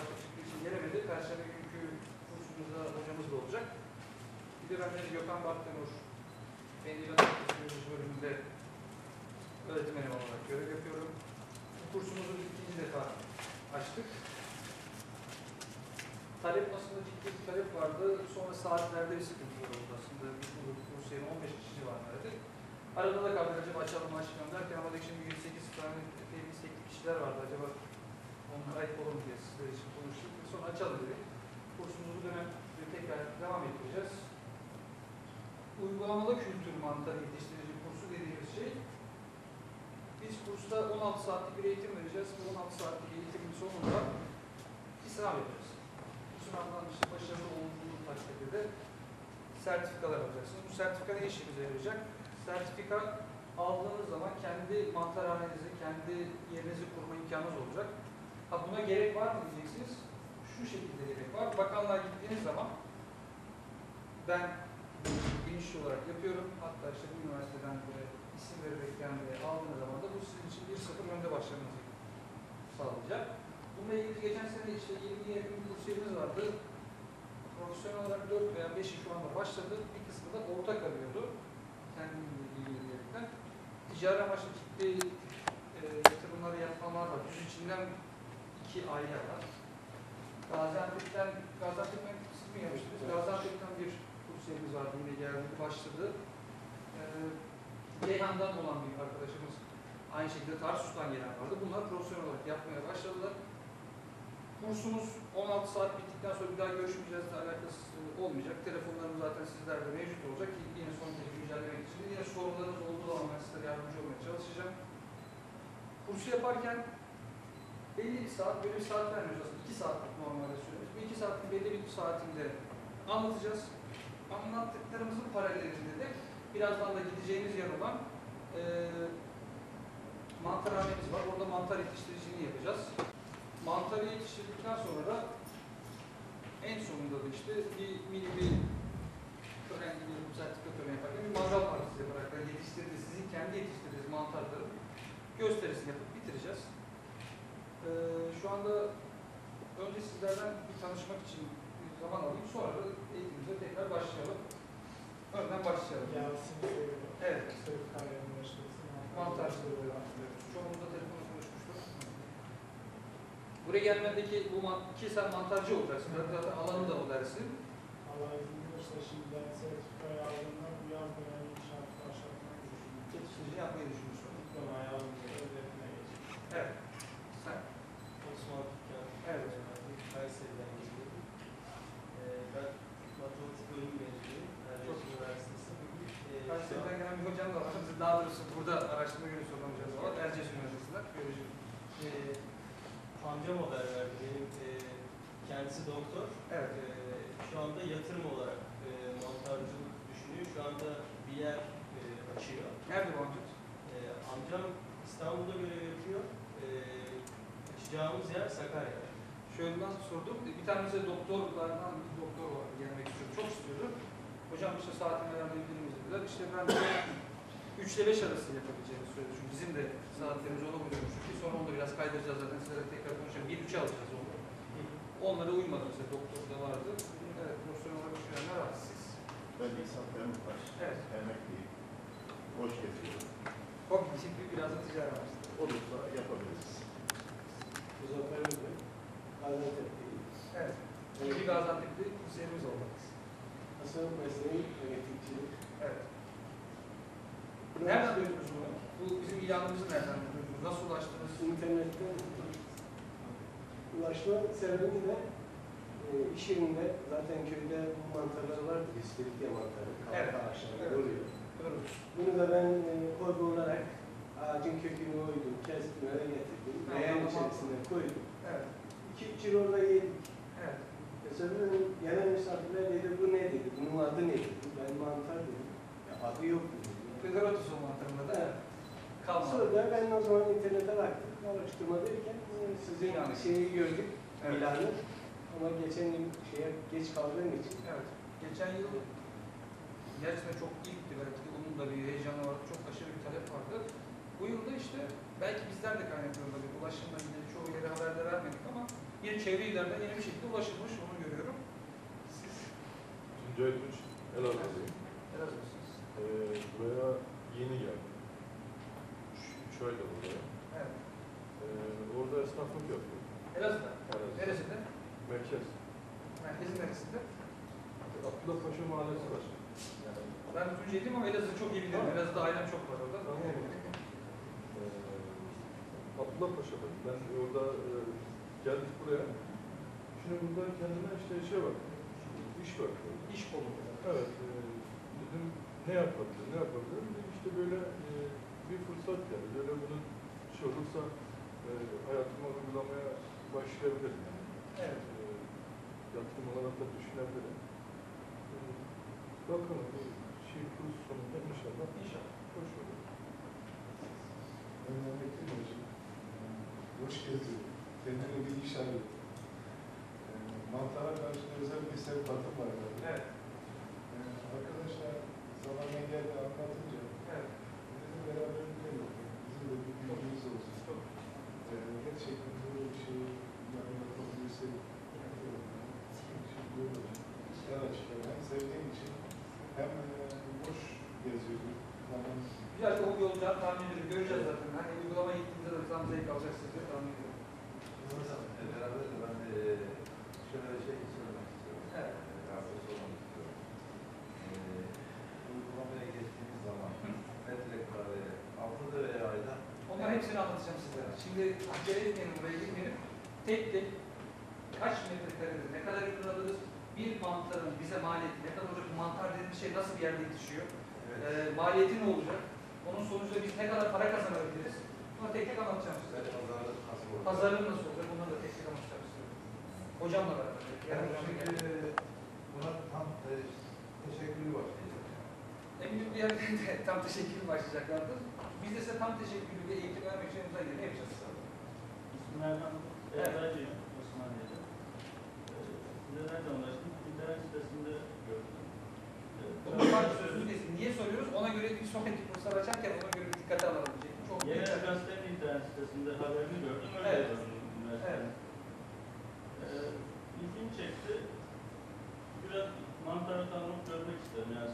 dakika çıktığı için gelemedi. Perşembe günkü kursumuzda hocamız da olacak. Bir de ben de Gökhan Baktenur, Endüstri Teknoloji bölümünde öğretmenim olarak görev yapıyorum. Bu kursumuzu ikinci defa açtık. Talep aslında ciddi bir talep vardı. Sonra saatlerde bir sıkıntı oldu aslında. Biz bu kursu 15 kişi var nerede. Arada da acaba açalım açalım derken ama şimdi 108 tane temiz teknik kişiler vardı acaba onlara mu diye sizler için konuştuk. Sonra açalım dedik. Kursumuzu dönem tekrar devam ettireceğiz. Uygulamalı kültür mantarı yetiştirici kursu dediğimiz şey biz kursta 16 saatlik bir eğitim vereceğiz. Bu 16 saatlik eğitimin sonunda bir sınav yapacağız. Bu sınavdan işte başarılı olduğu takdirde de sertifikalar alacaksınız. Bu sertifika ne işimize yarayacak? Sertifika aldığınız zaman kendi mantarhanenizi, kendi yerinizi kurma imkanınız olacak. Ha buna gerek var mı diyeceksiniz. Şu şekilde gerek var. Bakanlığa gittiğiniz zaman ben bilinçli olarak yapıyorum. Hatta işte bu üniversiteden böyle isim vererek yani aldığınız zaman da bu sizin için bir sıfır önde başlamanızı sağlayacak. Bununla ilgili geçen sene işte 20 yakın kursiyerimiz vardı. Profesyonel olarak 4 veya 5'i şu anda başladı. Bir kısmı da ortak arıyordu. Kendimle ilgili diyerekten. Ticari amaçlı ciddi e, yatırımları yapmalar var. Düz içinden iki aile var. Gaziantep'ten, Gaziantep'ten siz mi yapmıştınız? Gaziantep'ten bir kursiyerimiz vardı. Yine geldi, başladı. E, Ceyhan'dan olan bir arkadaşımız aynı şekilde Tarsus'tan gelen vardı. Bunlar profesyonel olarak yapmaya başladılar. Kursumuz 16 saat bittikten sonra bir daha görüşmeyeceğiz de alakası olmayacak. Telefonlarım zaten sizlerde mevcut olacak yine son teknik güncellemek için. Yine sorularınız olduğu zaman ben sizlere yardımcı olmaya çalışacağım. Kursu yaparken belli bir saat, böyle bir saat vermiyoruz aslında. 2 saatlik normalde süremiz. Bu 2 saatin belli bir saatinde anlatacağız. Anlattıklarımızın paralelinde de birazdan da gideceğimiz yer olan eee mantarhanemiz var. Orada mantar yetiştiriciliğini yapacağız. Mantarı yetiştirdikten sonra da en sonunda da işte bir mini bir tören gibi bir sertifika töreni yaparken bir mangal partisi yaparak da yetiştirdiğiniz, sizin kendi yetiştirdiğiniz mantarların gösterisini yapıp bitireceğiz. Ee, şu anda önce sizlerden bir tanışmak için bir zaman alayım. Sonra da eğitimimize tekrar başlayalım. Önden başlayalım. Yasin. Evet. Sırf Kaya Üniversitesi. Mantarcılığı Çoğunlukla telefonla konuşmuştuk. Buraya gelmedeki bu man ki sen mantarcı olacaksın. Zaten alanı da o dersin. Allah izin verirse şimdi ben sertifikayı aldığımda bu yaz dönemi inşaat başlatmayı düşünüyorum. Yetiştirici yapmayı düşünüyorsun. Diplomayı alınca ödevine geçeceğim. Evet. Sen. Osman Türkan. Evet. Kayseri'den geliyorum. Ee, ben matematik bölüm mezunuyum. Erciyes Üniversitesi. Ee, şu an- Kayseri'den gelen bir hocam da var. Doğrusu burada araştırma yönetimi olan hocam da var. Erciyes Üniversitesi'nden. Biyoloji. Ee, amcam haber verdi. Benim e, kendisi doktor. Evet. Ee, şu anda yatırım olarak e, montajcılık düşünüyor. Şu anda bir yer e, açıyor. Nerede bu amca? Ee, amcam İstanbul'da görev yapıyor. Ee, açacağımız yer Sakarya. Şöyle ben sordum. Bir tanesi doktorlardan bir doktor var. Gelmek istiyordu. Çok istiyordu. Hocam işte saatini ayarlayabilir miyiz dediler. İşte ben de 3 ile 5 arası yapabileceğimizi söyledi. Çünkü bizim de saatlerimiz ona uyuyormuş. Çünkü sonra onu da biraz kaydıracağız zaten. Sizlere tekrar konuşacağım. 1-3'e alacağız onu. Onlara uymadı mesela. Doktor da vardı. Evet, profesyonel olarak düşünenler var. Siz. Ben İhsan Pamukbaş, Evet. emekliyim. Hoş getiriyorum. Hobi çünkü biraz da ticari amaçlı. Olursa yapabiliriz. Muzaffer Ünlü. Gaziantep'teyim. Evet. İyi bir Gaziantep'te kursiyerimiz oldu. Hasan mesleğim yöneticicilik. Evet. Nereden duydunuz bunu? Bu bizim ilanımızı nereden duydunuz? Nasıl ulaştınız? İnternetten ulaşma sebebim de e, iş yerinde zaten köyde bu mantarlar vardı. İstiridye mantarı. Evet. Kalka ağaçları Evet. oluyor. Doğru. Bunu da ben e, hobi olarak ağacın kökünü oydum, kestim, eve getirdim. Tamam. içerisine koydum. Evet. İki üç yıl orada yedik. Evet. Mesela gelen misafirler dedi, bu ne dedi, bunun adı ne dedi. Ben mantar dedim. Ya adı yok dedi. Federatus olmaklarında da Evet. kalmadı. Sonra ben o zaman internete baktım. Araştırma derken e, sizin İlanı. şeyi gördük, Evet. ilanı. Ama geçen yıl şeye geç kaldığım için Evet. Geçen yıl gerçekten çok ilkti belki de onun da bir heyecanı vardı. Çok aşırı bir talep vardı. Bu yılda işte belki bizler de kaynaklanıyor bir ulaşımla ilgili çoğu yere haber de vermedik ama bir çevre illerden yeni bir şekilde ulaşılmış onu görüyorum. Siz Tuncay Tunç? Ee, buraya yeni üç aydır buraya. Evet. Ee, orada esnaflık yapıyorum. Elazığ'da. Evet. Neresinde? Merkez. Merkezin neresinde? Abdullah Paşa Mahallesi var. Yani, Ben Tunceli'yim ama Elazığ'ı çok iyi bilirim. Tamam. Elazığ'da ailem çok var orada. Tamam. ee, Abdullah Paşa'da. Ben orada e, geldik buraya. Şimdi burada kendime işte şey var. İş var. İş kolu. Evet. E, dedim ne yapabilirim, ne yapabilirim? İşte böyle e, bir fırsat geldi. Böyle bunun şey olursa e, hayatıma uygulamaya başlayabilirim. Yani. Evet. E, yatırım olarak da düşünebilirim. E, bakalım bu şey kurs sonunda inşallah İnşallah. hoş olur. Ben Mehmet'im hocam. Hoş geldin. Kendine bir iş arıyor. Ee, Mantara karşı özel bir sempatim var. benim. Evet. Ee, Arkadaşlar zamanla geldi anlatınca Evet. dedim beraber gidelim. Bizim de bir bilgimiz olsun. Çok. Ee, Gerçekten böyle bir şey yapabilirsek açık. Hem sevdiğim için hem boş geziyorum. Zaman Güzel bir hobi olacağını tahmin ediyorum. Göreceğiz zaten. Hani uygulama gittiğinizde de tam zevk alacaksınız diye tahmin ediyorum. Beraber de ben de şöyle bir şey söylemek istiyorum. Evet. İstiyorum. Uygulamaya geçtiğimiz zaman metrekare haftada veya ayda Onların hepsini anlatacağım size. Şimdi acele etmeyelim buraya gitmeyelim. Tek tek kaç metrekaredir, ne kadar ürün alırız, bir mantarın bize maliyeti, ne kadar olacak, bu mantar dediğimiz şey nasıl bir yerde yetişiyor, evet, ee, maliyeti ne olacak, onun sonucunda biz ne kadar para kazanabiliriz, bunu tek tek anlatacağım size. ve pazarlık nasıl olur? Pazarın nasıl olacak, bunları da tek tek anlatacağım size. Hocamla beraber. Yani çünkü e, buna tam e, büyük bir yerde de tam teşekkür başlayacaklardır. Biz de size tam teşekkürlü bir eğitim vermek için elimizden geleni yapacağız. İsmail'den Beraberciyim Osmaniye'de. Ee, Size nereden ulaştım? İnternet sitesinde gördüm. Ee, Bunu var sözünü kesin. Niye soruyoruz? Ona göre bir sonraki kurslar açarken ona göre dikkate alalım diyecektim. Çok güzel. gazetenin internet sitesinde haberini gördüm. Öyle Evet. gördüm üniversitenin. Evet. Ee, ilgimi çekti. Biraz mantarı tanımak görmek istedim. Yani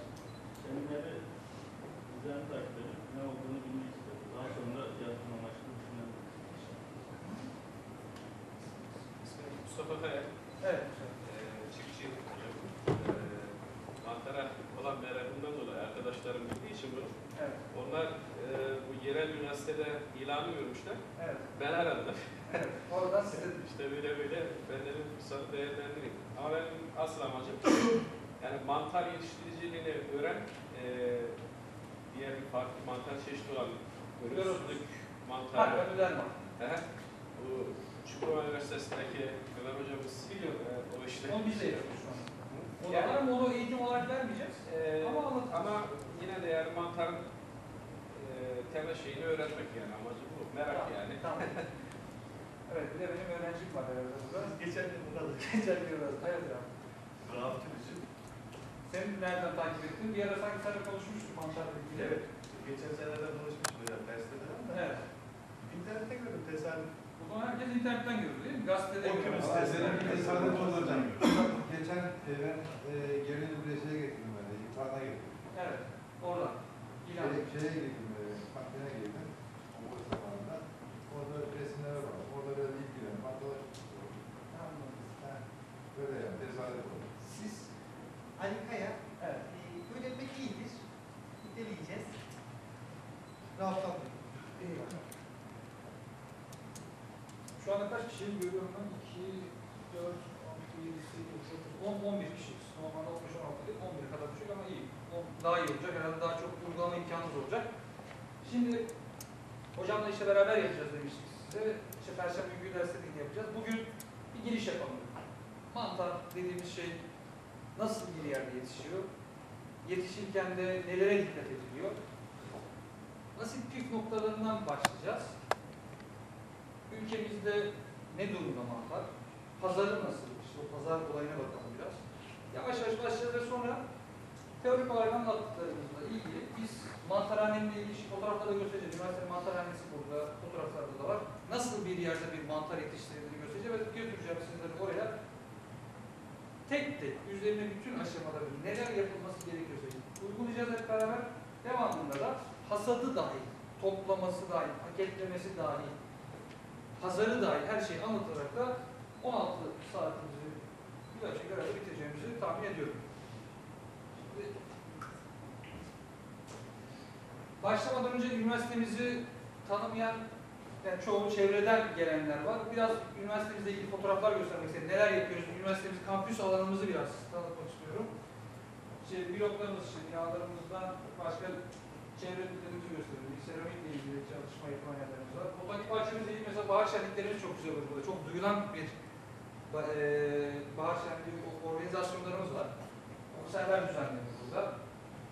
semineri düzenli takip edip ne olduğunu bilmek istedim. Daha sonra yatırım amaçlı düşünelim. Mustafa Kaya, Evet. eee, çiftçi hocam. Eee, Mantara olan merakımdan dolayı arkadaşlarım bildiği için bunu. Evet. Onlar eee, bu yerel üniversitede ilanı görmüşler. Evet. Ben aradılar. Evet. Oradan size İşte böyle böyle ben dedim fırsatı değerlendireyim. Ama benim asıl amacım yani mantar yetiştiriciliğini öğren. eee, diğer bir farklı mantar çeşidi olan Görürsünlük mantar. Güzel var. Ehe. Bu Çukurova Üniversitesi'ndeki Ömer hocamız Biliyorum. eee, o işte. Onu biz de yapıyoruz şu an. O Yani- da ama onu eğitim olarak vermeyeceğiz. Ee, Ama ama, anlatırız. yine de yani mantarın e, temel şeyini öğrenmek yani amacı bu. Merak Tamam, yani. Tamam. evet bir de benim öğrencim var herhalde burada. Geçen yıl burada. Geçen yıl burada. Hayırdır abi. Rahat bizim. Sen nereden takip ettin? Bir ara sanki seninle konuşmuştuk mantarla ilgili. Evet. Geçen senede konuşmuştum hocam derste de ama Evet. internette gördüm konu herkes internetten görüyor değil mi? Gazetede testleri Gazetede hocam. Geçen e, ben e, geri dubleşeye gittim ben de, imtihana gittim. Evet. Oradan. İlan. Şeye, şeye gittim, e, kantine girdim. Okul zamanında. Orada resimlere var. Orada biraz ilgilendim. Arkadaş Anladım. Ha, böyle yani tesadüf oldu. Siz Ali Kaya, Evet. e, öğrenmek iyidir. Deneyeceğiz. Rahatlatmayın. İyi bak. Şu anda kaç kişi görüyorum ben? 2, 4, 6, 7, 8, 9, 10, 11 kişiyiz. Normalde 15, 16 değil, 11 kadar düşük ama iyi. Daha iyi olacak. Herhalde daha çok uygulama imkanımız olacak. Şimdi hocamla işte beraber yapacağız demiştik size. İşte Perşembe günü derste de yapacağız. Bugün bir giriş yapalım. Mantar dediğimiz şey nasıl bir yerde yetişiyor? Yetişirken de nelere dikkat ediliyor? Basit püf noktalarından başlayacağız. Ülkemizde ne durumda mantar? Pazarı nasıl? İşte o pazar olayına bakalım biraz. Yavaş yavaş başlayacağız ve sonra teorik olarak anlattıklarımızla ilgili biz mantarhanenin ilgili fotoğraflarda göstereceğiz. Üniversite mantarhanesi burada, fotoğraflarda da var. Nasıl bir yerde bir mantar yetiştirildiğini göstereceğiz ve götüreceğim sizleri oraya. Tek tek üzerine bütün aşamaları neler yapılması gerekiyorsa uygulayacağız hep beraber. Devamında da hasadı dahil, toplaması dahil, paketlemesi dahil, pazarı dahil her şeyi anlatarak da 16 saatimizi bir açık arada bitireceğimizi tahmin ediyorum. Şimdi, başlamadan önce üniversitemizi tanımayan yani çoğu çevreden gelenler var. Biraz üniversitemizle ilgili fotoğraflar göstermek istedim. Neler yapıyoruz? Üniversitemiz kampüs alanımızı biraz tanıtmak istiyorum. İşte bloklarımız için, yağlarımızdan başka çevrelerimizi gösterelim. Bir seramikle ilgili çalışma yapan yerlerimiz var. Botanik bahçemizle ilgili mesela bahar şenliklerimiz çok güzel olur burada. Çok duyulan bir eee, bahar şenliği organizasyonlarımız var. Konserler düzenleniyor burada.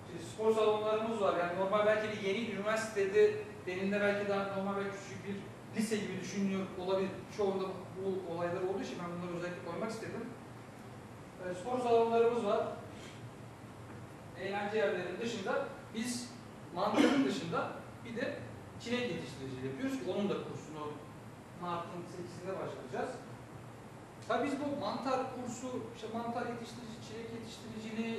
İşte spor salonlarımız var. Yani normal belki bir yeni üniversitede denilde belki daha normal ve küçük bir lise gibi düşünüyor olabilir. Çoğunda bu olaylar olduğu için ben bunları özellikle koymak istedim. Ee, spor salonlarımız var. Eğlence yerlerinin dışında biz mantarın dışında bir de çilek yetiştiriciliği yapıyoruz onun da kursunu Mart'ın 8'inde başlayacağız. Tabii biz bu mantar kursu, işte mantar yetiştirici, çilek yetiştiriciliği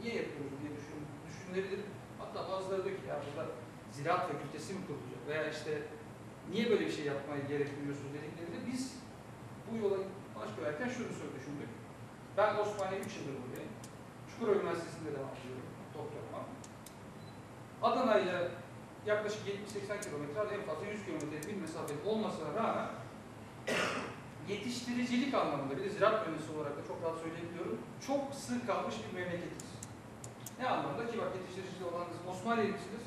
niye yapıyoruz diye düşün, düşünülebilir. Hatta bazıları diyor ki ya burada ziraat fakültesi mi kurulacak veya işte niye böyle bir şey yapmaya gerek duyuyorsunuz dediklerinde biz bu yola baş koyarken şunu düşündük. Ben Osmaniye 3 yıldır buradayım. Çukurova Üniversitesi'nde devam ediyorum doktorama. Adana ile yaklaşık 70-80 kilometre en fazla 100 kilometre bir mesafe olmasına rağmen yetiştiricilik anlamında bir de ziraat mühendisi olarak da çok rahat söyleyebiliyorum. Çok sığ kalmış bir memleketiz. Ne anlamda ki bak yetiştiriciliği olan Osmaniyeli'siniz.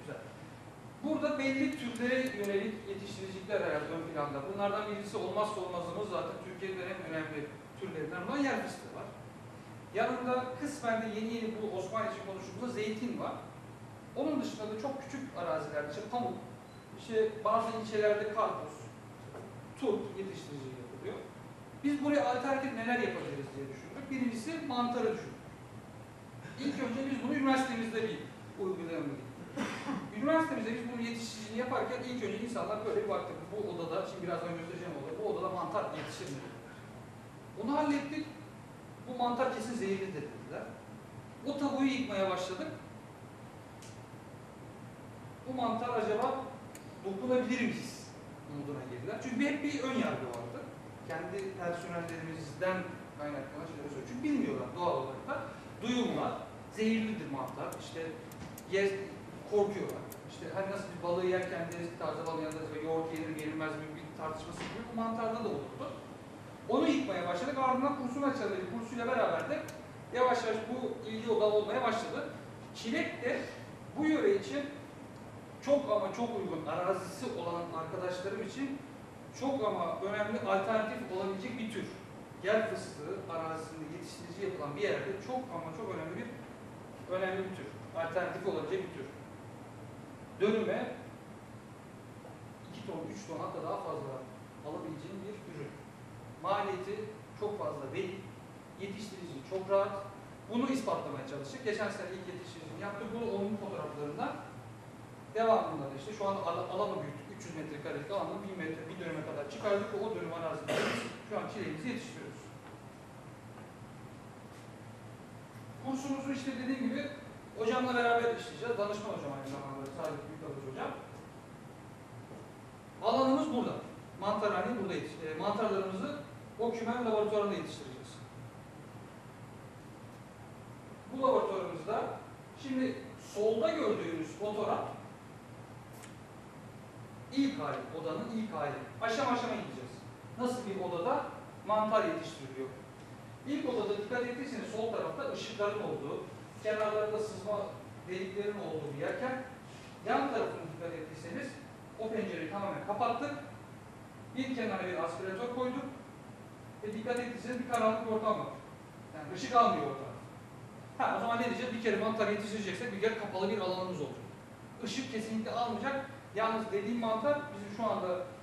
Güzel. Burada belli türlere yönelik yetiştiricilikler herhalde ön planda. Bunlardan birisi olmazsa olmazımız zaten Türkiye'nin en önemli türlerinden olan yer fıstığı var. Yanında kısmen de yeni yeni bu Osmanlı için konuştuğumuzda zeytin var. Onun dışında da çok küçük arazilerde işte pamuk, işte bazı ilçelerde karpuz, turp yetiştiriciliği yapılıyor. Biz buraya alternatif neler yapabiliriz diye düşündük. Birincisi mantarı düşündük. İlk önce biz bunu üniversitemizde bir uygulayamayız. Üniversitemizde biz bunu yetiştiriciliğini yaparken ilk önce insanlar böyle bir baktı. Bu odada, şimdi birazdan göstereceğim odada, bu odada mantar yetişir mi? Onu hallettik. Bu mantar kesin zehirli dediler. O tabuyu yıkmaya başladık. Bu mantar acaba dokunabilir miyiz? Moduna girdiler. Çünkü hep bir ön yargı vardı. Kendi personellerimizden kaynaklanan şeyleri söylüyor. Çünkü bilmiyorlar doğal olarak da. Duyum var. Zehirlidir mantar. İşte yer, korkuyorlar. İşte hani nasıl bir balığı yerken deniz tarzı balığı yanında ve yoğurt yenir mi yenilmez mi bir tartışması gibi bu mantarda da olurdu. Onu yıkmaya başladık. Ardından kursunu açalım. Kursuyla beraber de yavaş yavaş bu ilgi odağı olmaya başladı. Çilek de bu yöre için çok ama çok uygun arazisi olan arkadaşlarım için çok ama önemli alternatif olabilecek bir tür. Yer fıstığı arazisinde yetiştirici yapılan bir yerde çok ama çok önemli bir önemli bir tür. Alternatif olabilecek bir tür. Dönüme 2 ton, 3 ton hatta daha fazla alabileceğin bir ürün. Maliyeti çok fazla değil. Yetiştirici çok rahat. Bunu ispatlamaya çalıştık. Geçen sene ilk yetiştiricini yaptık. Bunu onun fotoğraflarından devamında da işte şu an ala- alanı büyüttük. 300 metrekarelik alanı 1000 metre bir döneme kadar çıkardık ve o dönüm arazide şu an çileğimizi yetiştiriyoruz. Kursumuzu işte dediğim gibi hocamla beraber işleyeceğiz. Danışman hocam aynı zamanda Salih Büyükadız hocam. Alanımız burada. Mantarhaneyi burada yetiş e, mantarlarımızı o kümen laboratuvarında yetiştireceğiz. Bu laboratuvarımızda şimdi solda gördüğünüz fotoğraf hali, odanın ilk hali. Aşama aşama gideceğiz. Nasıl bir odada mantar yetiştiriliyor? İlk odada dikkat ettiyseniz sol tarafta ışıkların olduğu, kenarlarında sızma deliklerin olduğu bir yerken yan tarafını dikkat ettiyseniz o pencereyi tamamen kapattık. Bir kenara bir aspiratör koyduk ve dikkat ettiyseniz bir karanlık ortam var. Yani ışık almıyor orada. Ha o zaman ne diyeceğiz? Bir kere mantar yetiştireceksek bir kere kapalı bir alanımız olacak. Işık kesinlikle almayacak. Yalnız dediğim mantar bizim şu anda